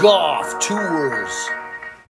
Golf Tours.